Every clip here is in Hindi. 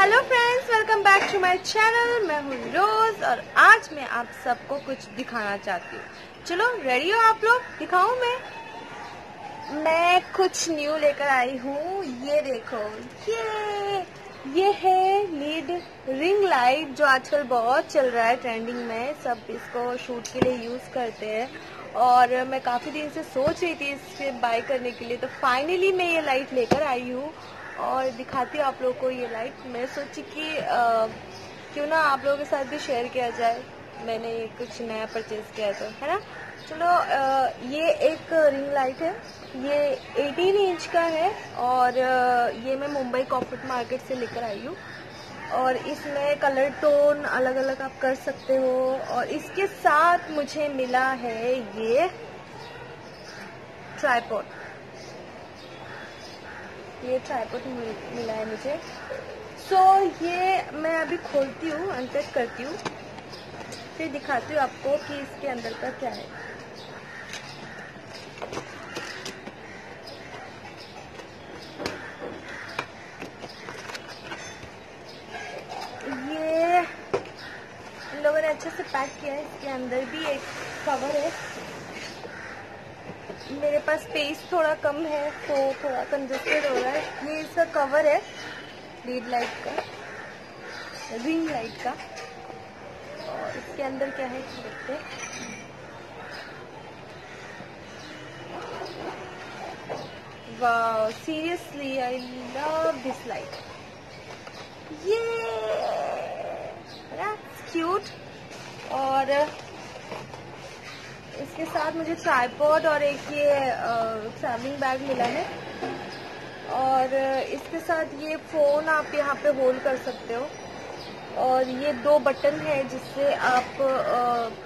Hello friends welcome back to my channel मैं हूँ रोज और आज मैं आप सबको कुछ दिखाना चाहती हूँ। चलो रेडी हो आप लोग? दिखाऊँ मैं? मैं कुछ न्यू लेकर आई हूँ। ये देखो। ये ये है लीड रिंग लाइट जो आजकल बहुत चल रहा है ट्रेंडिंग में। सब इसको शूट के लिए यूज़ करते हैं। और मैं काफ़ी दिन से सोच रही थी इसे बाय करने के लिए। तो फाइनली मैं ये लाइट लेकर आई हूँ। और दिखाती हूँ आप लोग को ये लाइट मैं सोची कि क्यों ना आप लोगों के साथ भी शेयर किया जाए। मैंने कुछ नया परचेज किया तो है ना? चलो आ, ये एक रिंग लाइट है। ये 18 इंच का है और ये मैं मुंबई कॉर्पोरेट मार्केट से लेकर आई हूँ। और इसमें कलर टोन अलग अलग आप कर सकते हो। और इसके साथ मुझे मिला है ये ट्राईपोर्ट ये ट्राईपोर्ट मिला है मुझे। सो so, ये मैं अभी खोलती हूँ अनपैक करती हूँ। फिर दिखाती हूँ आपको कि इसके अंदर का क्या है। ये लोगों ने अच्छे से पैक किया है इसके अंदर भी एक कवर है। मेरे पास स्पेस थोड़ा कम है तो थोड़ा कंजेस्टेड हो रहा है। ये इसका कवर है लीड लाइट का रिंग लाइट का। और इसके अंदर क्या है देखते वाह seriously I love this light ये क्यूट और इसके साथ मुझे ट्राईपॉड और एक ये ट्रैवलिंग बैग मिला है। और इसके साथ ये फ़ोन आप यहाँ पे होल्ड कर सकते हो। और ये दो बटन है जिससे आप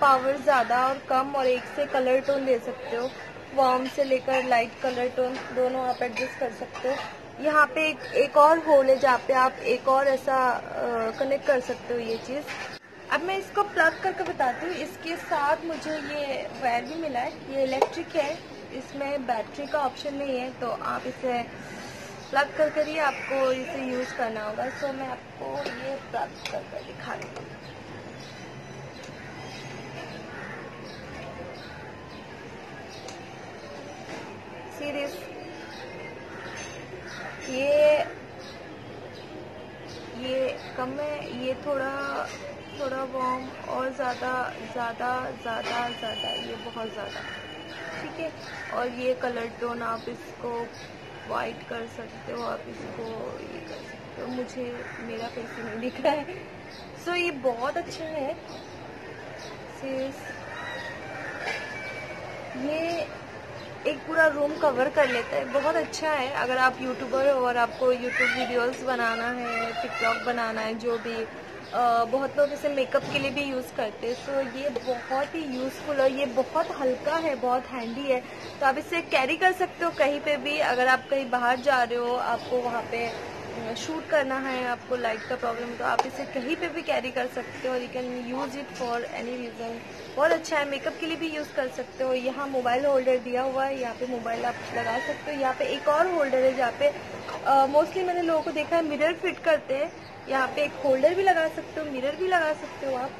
पावर ज़्यादा और कम और एक से कलर टोन दे सकते हो। वार्म से लेकर लाइट कलर टोन दोनों आप एडजस्ट कर सकते हो। यहाँ पे एक, एक और होल है जहाँ पे आप एक और ऐसा कनेक्ट कर सकते हो ये चीज़। अब मैं इसको प्लग करके बताती हूँ। इसके साथ मुझे ये वायर भी मिला है। ये इलेक्ट्रिक है। इसमें बैटरी का ऑप्शन नहीं है तो आप इसे प्लग कर कर ही आपको इसे यूज़ करना होगा। सो मैं आपको ये प्लग कर कर दिखा रही हूँ। सीरियस ये ये कम है ये थोड़ा थोड़ा वार्म और ज़्यादा ज़्यादा ज़्यादा ज़्यादा ये बहुत ज़्यादा। ठीक है? और ये कलर टोन आप इसको वाइट कर सकते हो आप इसको ये कर सकते हो। मुझे मेरा फेस नहीं दिख रहा है। सो so, ये बहुत अच्छा है। ये एक पूरा रूम कवर कर लेता है। बहुत अच्छा है। अगर आप यूट्यूबर हो और आपको यूट्यूब वीडियोस बनाना है टिकटॉक बनाना है जो भी आ, बहुत लोग इसे मेकअप के लिए भी यूज़ करते हैं। सो ये बहुत ही यूज़फुल और ये बहुत हल्का है बहुत हैंडी है। तो आप इसे कैरी कर सकते हो कहीं पे भी। अगर आप कहीं बाहर जा रहे हो आपको वहाँ पे शूट करना है आपको लाइट का प्रॉब्लम तो आप इसे कहीं पे भी कैरी कर सकते हो। और you can use it for any reason बहुत अच्छा है मेकअप के लिए भी यूज़ कर सकते हो। यहाँ मोबाइल होल्डर दिया हुआ है, यहाँ पे मोबाइल आप लगा सकते हो। यहाँ पे एक और होल्डर है जहाँ पे मोस्टली मैंने लोगों को देखा है मिरर फिट करते हैं। यहाँ पे एक होल्डर भी लगा सकते हो मिरर भी लगा सकते हो आप।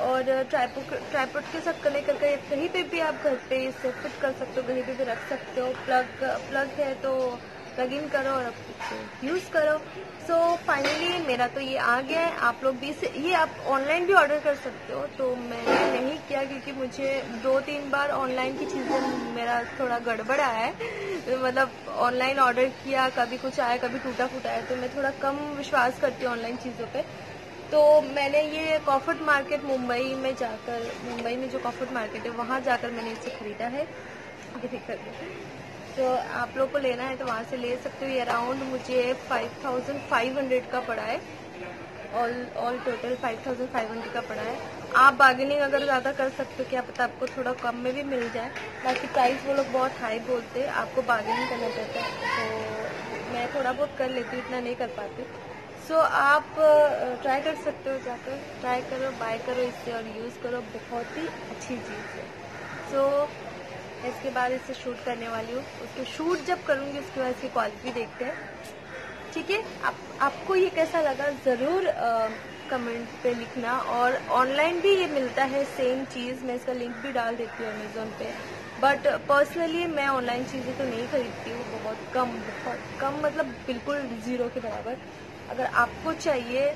और ट्राईपोर्ट के साथ कनेक्ट करके कहीं पे भी आप घर पे इसे फिट कर सकते हो, कहीं पे भी रख सकते हो। प्लग प्लग है तो प्लग इन करो और यूज़ करो। सो so, फाइनली मेरा तो ये आ गया है। आप लोग भी इसे ये आप ऑनलाइन भी ऑर्डर कर सकते हो। तो मैंने नहीं किया क्योंकि मुझे दो तीन बार ऑनलाइन की चीज़ें मेरा थोड़ा गड़बड़ है। मतलब ऑनलाइन ऑर्डर किया कभी कुछ आया कभी टूटा फूटा है तो मैं थोड़ा कम विश्वास करती हूँ ऑनलाइन चीज़ों पर तो मैंने ये कॉफर्ट मार्केट मुंबई में जाकर मुंबई में जो कॉफर्ट मार्केट है वहाँ जाकर मैंने इसे ख़रीदा है। तो आप लोग को लेना है तो वहाँ से ले सकते हो। ये अराउंड मुझे 5500 का पड़ा है। ऑल ऑल टोटल 5500 का पड़ा है। आप बार्गेनिंग अगर ज़्यादा कर सकते हो क्या पता आपको थोड़ा कम में भी मिल जाए। बाकी प्राइस वो लोग बहुत हाई बोलते हैं आपको बार्गेनिंग करना पड़ता है। तो मैं थोड़ा बहुत कर लेती हूँ इतना नहीं कर पाती। सो so, आप ट्राई कर सकते हो जाकर। ट्राई करो बाय करो इससे और यूज़ करो। बहुत ही अच्छी चीज़ है। सो so, इसके बाद इसे शूट करने वाली हूँ। उसके शूट जब करूँगी उसके बाद इसकी क्वालिटी देखते हैं। ठीक है? आप, आपको ये कैसा लगा ज़रूर कमेंट पे लिखना और ऑनलाइन भी ये मिलता है सेम चीज़। मैं इसका लिंक भी डाल देती हूँ अमेजोन पे। बट पर्सनली मैं ऑनलाइन चीज़ें तो नहीं खरीदती हूँ बहुत कम बहुत कम मतलब बिल्कुल ज़ीरो के बराबर। अगर आपको चाहिए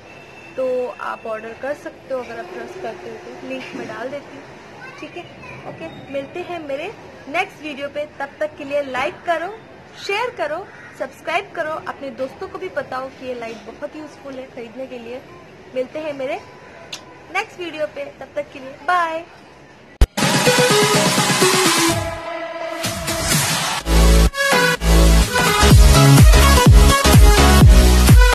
तो आप ऑर्डर कर सकते हो अगर आप ट्रस्ट करते हो तो। लिंक में डाल देती हूँ। ठीक है? ओके मिलते हैं मेरे नेक्स्ट वीडियो पे। तब तक के लिए लाइक करो शेयर करो सब्सक्राइब करो। अपने दोस्तों को भी बताओ कि ये लाइट बहुत यूजफुल है खरीदने के लिए। मिलते हैं मेरे नेक्स्ट वीडियो पे। तब तक के लिए बाय